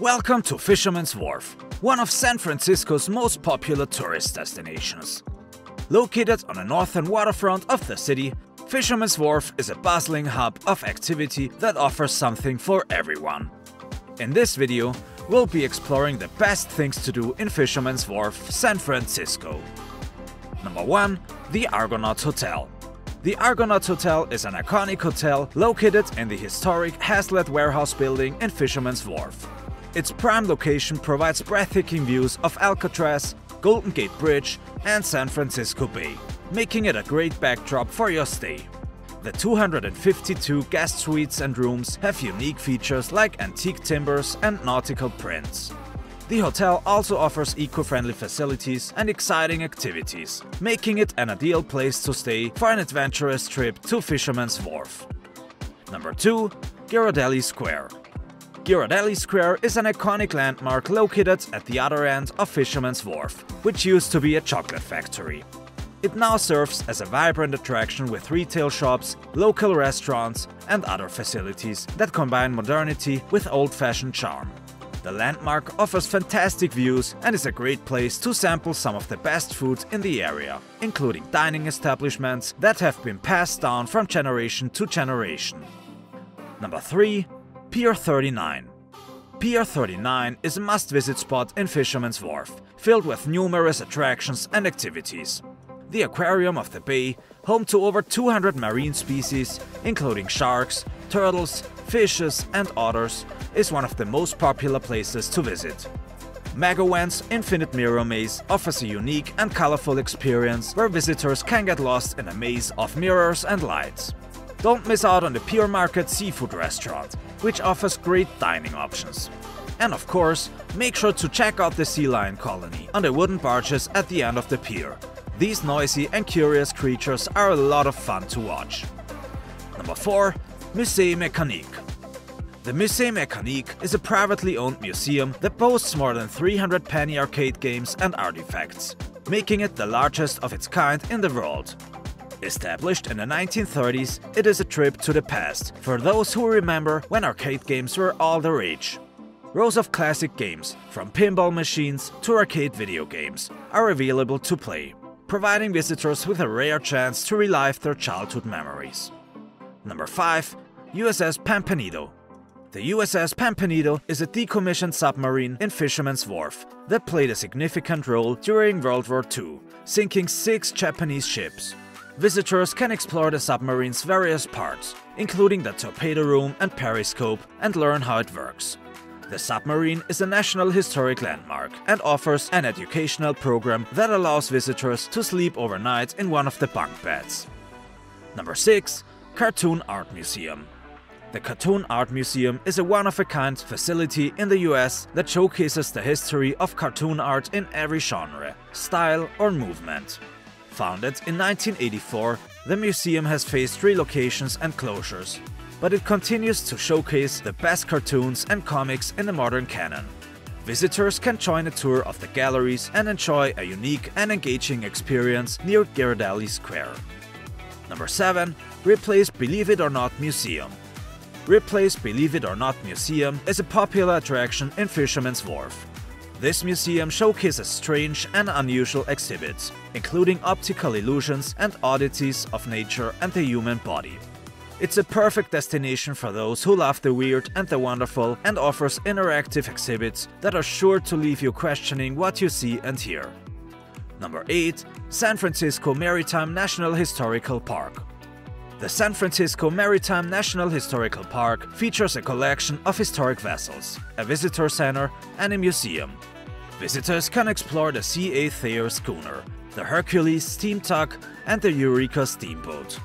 Welcome to Fisherman's Wharf, one of San Francisco's most popular tourist destinations. Located on the northern waterfront of the city, Fisherman's Wharf is a bustling hub of activity that offers something for everyone. In this video, we'll be exploring the best things to do in Fisherman's Wharf, San Francisco. Number 1. The Argonaut Hotel. The Argonaut Hotel is an iconic hotel located in the historic Haslett Warehouse building in Fisherman's Wharf. Its prime location provides breathtaking views of Alcatraz, Golden Gate Bridge and San Francisco Bay, making it a great backdrop for your stay. The 252 guest suites and rooms have unique features like antique timbers and nautical prints. The hotel also offers eco-friendly facilities and exciting activities, making it an ideal place to stay for an adventurous trip to Fisherman's Wharf. Number 2. Ghirardelli Square Ghirardelli Square is an iconic landmark located at the other end of Fisherman's Wharf, which used to be a chocolate factory. It now serves as a vibrant attraction with retail shops, local restaurants, and other facilities that combine modernity with old-fashioned charm. The landmark offers fantastic views and is a great place to sample some of the best food in the area, including dining establishments that have been passed down from generation to generation. Number 3. Pier 39 Pier 39 is a must-visit spot in Fisherman's Wharf, filled with numerous attractions and activities. The aquarium of the bay, home to over 200 marine species, including sharks, turtles, fishes and otters, is one of the most popular places to visit. Magowan's Infinite Mirror Maze offers a unique and colorful experience where visitors can get lost in a maze of mirrors and lights. Don't miss out on the Pier Market Seafood Restaurant, which offers great dining options. And of course, make sure to check out the sea lion colony on the wooden barges at the end of the pier. These noisy and curious creatures are a lot of fun to watch. Number 4. Musée Mécanique The Musée Mécanique is a privately owned museum that boasts more than 300 penny arcade games and artifacts, making it the largest of its kind in the world. Established in the 1930s, it is a trip to the past for those who remember when arcade games were all the rage. Rows of classic games, from pinball machines to arcade video games, are available to play, providing visitors with a rare chance to relive their childhood memories. Number 5. USS Pampanito The USS Pampanito is a decommissioned submarine in Fisherman's Wharf that played a significant role during World War II, sinking six Japanese ships. Visitors can explore the submarine's various parts, including the torpedo room and periscope, and learn how it works. The submarine is a National Historic Landmark and offers an educational program that allows visitors to sleep overnight in one of the bunk beds. Number 6. Cartoon Art Museum The Cartoon Art Museum is a one-of-a-kind facility in the US that showcases the history of cartoon art in every genre, style or movement. Founded in 1984, the museum has faced relocations and closures, but it continues to showcase the best cartoons and comics in the modern canon. Visitors can join a tour of the galleries and enjoy a unique and engaging experience near Ghirardelli Square. Number 7. Ripley's Believe It or Not Museum Ripley's Believe It or Not Museum is a popular attraction in Fisherman's Wharf. This museum showcases strange and unusual exhibits, including optical illusions and oddities of nature and the human body. It's a perfect destination for those who love the weird and the wonderful and offers interactive exhibits that are sure to leave you questioning what you see and hear. Number 8. San Francisco Maritime National Historical Park the San Francisco Maritime National Historical Park features a collection of historic vessels, a visitor center and a museum. Visitors can explore the C.A. Thayer schooner, the Hercules steam tug and the Eureka steamboat.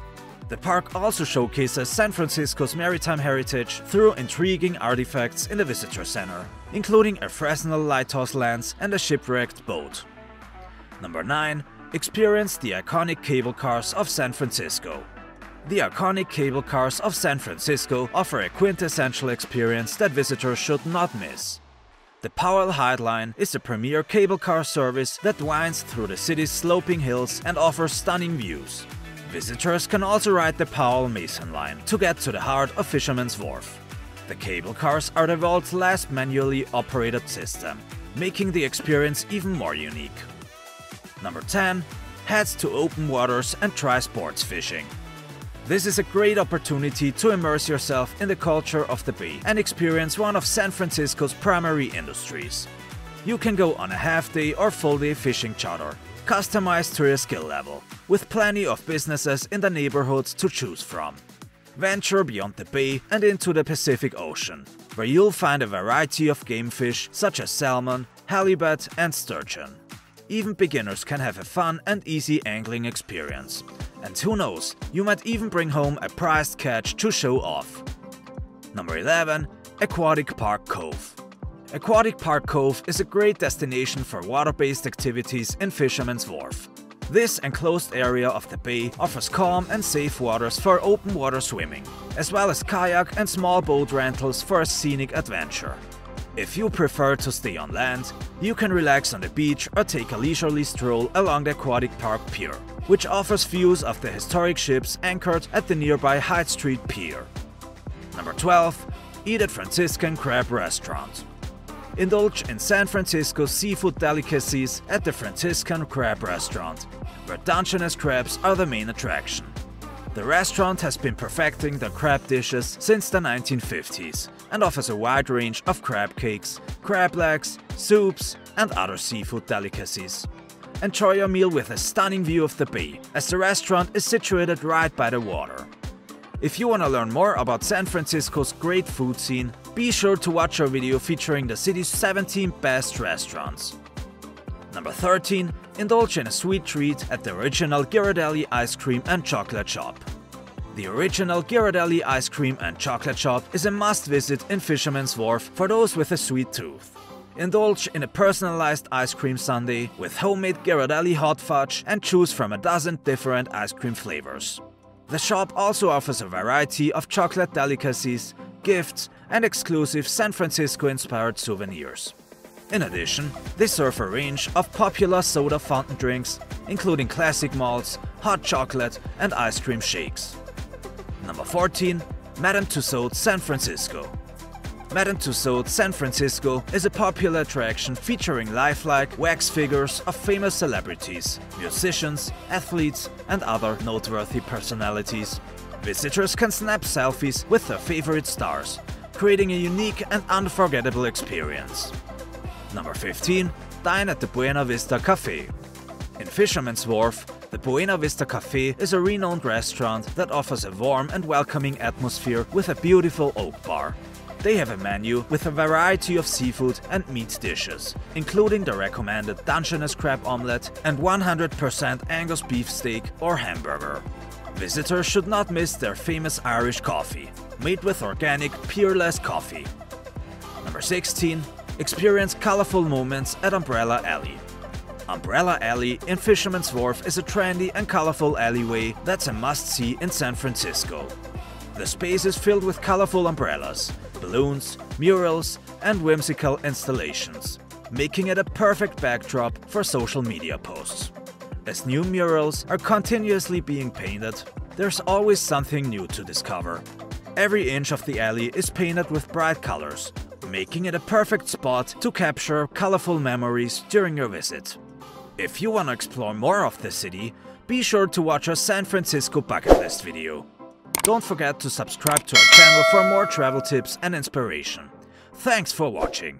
The park also showcases San Francisco's maritime heritage through intriguing artifacts in the visitor center, including a Fresnel lighthouse lens and a shipwrecked boat. Number 9. Experience the iconic cable cars of San Francisco. The iconic cable cars of San Francisco offer a quintessential experience that visitors should not miss. The Powell Hyde Line is a premier cable car service that winds through the city's sloping hills and offers stunning views. Visitors can also ride the Powell Mason Line to get to the heart of Fisherman's Wharf. The cable cars are the world's last manually operated system, making the experience even more unique. Number 10. Heads to open waters and try sports fishing. This is a great opportunity to immerse yourself in the culture of the bay and experience one of San Francisco's primary industries. You can go on a half-day or full-day fishing charter, customized to your skill level, with plenty of businesses in the neighborhoods to choose from. Venture beyond the bay and into the Pacific Ocean, where you'll find a variety of game fish such as salmon, halibut and sturgeon. Even beginners can have a fun and easy angling experience. And who knows, you might even bring home a prized catch to show off. Number 11. Aquatic Park Cove Aquatic Park Cove is a great destination for water-based activities in Fisherman's Wharf. This enclosed area of the bay offers calm and safe waters for open water swimming, as well as kayak and small boat rentals for a scenic adventure. If you prefer to stay on land, you can relax on the beach or take a leisurely stroll along the Aquatic Park Pier, which offers views of the historic ships anchored at the nearby Hyde Street Pier. Number 12. Eat at Franciscan Crab Restaurant Indulge in San Francisco seafood delicacies at the Franciscan Crab Restaurant, where Dungeness crabs are the main attraction. The restaurant has been perfecting the crab dishes since the 1950s and offers a wide range of crab cakes, crab legs, soups, and other seafood delicacies. Enjoy your meal with a stunning view of the bay, as the restaurant is situated right by the water. If you want to learn more about San Francisco's great food scene, be sure to watch our video featuring the city's 17 best restaurants. Number 13. Indulge in a sweet treat at the original Ghirardelli Ice Cream and Chocolate Shop. The original Ghirardelli Ice Cream and Chocolate Shop is a must-visit in Fisherman's Wharf for those with a sweet tooth. Indulge in a personalized ice cream sundae with homemade Ghirardelli hot fudge and choose from a dozen different ice cream flavors. The shop also offers a variety of chocolate delicacies, gifts and exclusive San Francisco-inspired souvenirs. In addition, they serve a range of popular soda fountain drinks, including classic malts, hot chocolate and ice cream shakes. Number 14. Madame Tussauds San Francisco Madame Tussauds San Francisco is a popular attraction featuring lifelike wax figures of famous celebrities, musicians, athletes and other noteworthy personalities. Visitors can snap selfies with their favorite stars, creating a unique and unforgettable experience. Number 15. Dine at the Buena Vista Cafe In Fisherman's Wharf, the Buena Vista Cafe is a renowned restaurant that offers a warm and welcoming atmosphere with a beautiful oak bar. They have a menu with a variety of seafood and meat dishes, including the recommended Dungeness crab omelette and 100% Angus beef steak or hamburger. Visitors should not miss their famous Irish coffee, made with organic, peerless coffee. Number 16. Experience colorful moments at Umbrella Alley. Umbrella Alley in Fisherman's Wharf is a trendy and colorful alleyway that's a must-see in San Francisco. The space is filled with colorful umbrellas, balloons, murals and whimsical installations, making it a perfect backdrop for social media posts. As new murals are continuously being painted, there's always something new to discover. Every inch of the alley is painted with bright colors, making it a perfect spot to capture colorful memories during your visit. If you want to explore more of the city, be sure to watch our San Francisco bucket list video. Don't forget to subscribe to our channel for more travel tips and inspiration. Thanks for watching.